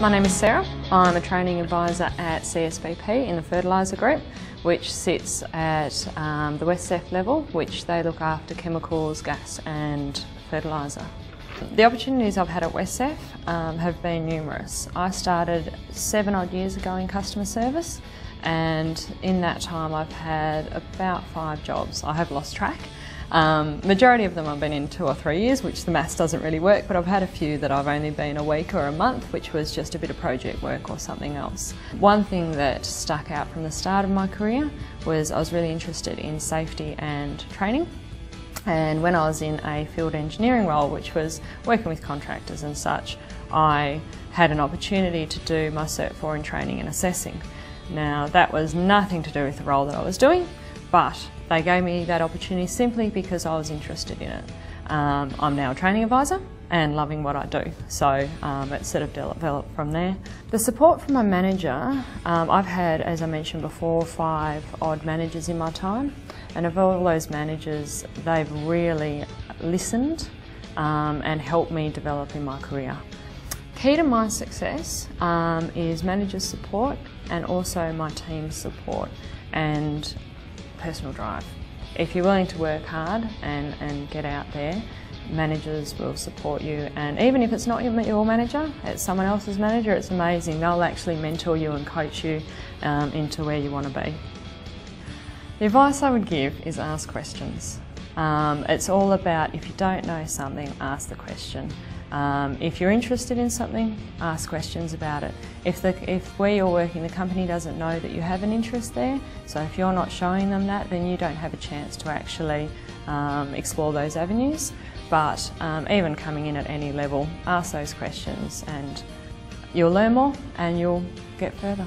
My name is Sarah. I'm a training advisor at CSBP in the fertiliser group, which sits at um, the WesCEF level, which they look after chemicals, gas and fertiliser. The opportunities I've had at WesCEF um, have been numerous. I started seven odd years ago in customer service and in that time I've had about five jobs. I have lost track. Um, majority of them I've been in two or three years, which the maths doesn't really work, but I've had a few that I've only been a week or a month, which was just a bit of project work or something else. One thing that stuck out from the start of my career was I was really interested in safety and training. And when I was in a field engineering role, which was working with contractors and such, I had an opportunity to do my Cert 4 in training and assessing. Now, that was nothing to do with the role that I was doing, but they gave me that opportunity simply because I was interested in it. Um, I'm now a training advisor and loving what I do, so um, it sort of developed from there. The support from my manager, um, I've had, as I mentioned before, five odd managers in my time, and of all those managers, they've really listened um, and helped me develop in my career. Key to my success um, is manager support and also my team support and personal drive. If you're willing to work hard and, and get out there, managers will support you and even if it's not your, manager, it's someone else's manager, it's amazing. They'll actually mentor you and coach you um, into where you want to be. The advice I would give is ask questions. Um, it's all about if you don't know something, ask the question. Um, if you're interested in something, ask questions about it. If, the, if where you're working, the company doesn't know that you have an interest there, so if you're not showing them that, then you don't have a chance to actually um, explore those avenues. But um, even coming in at any level, ask those questions and you'll learn more and you'll get further.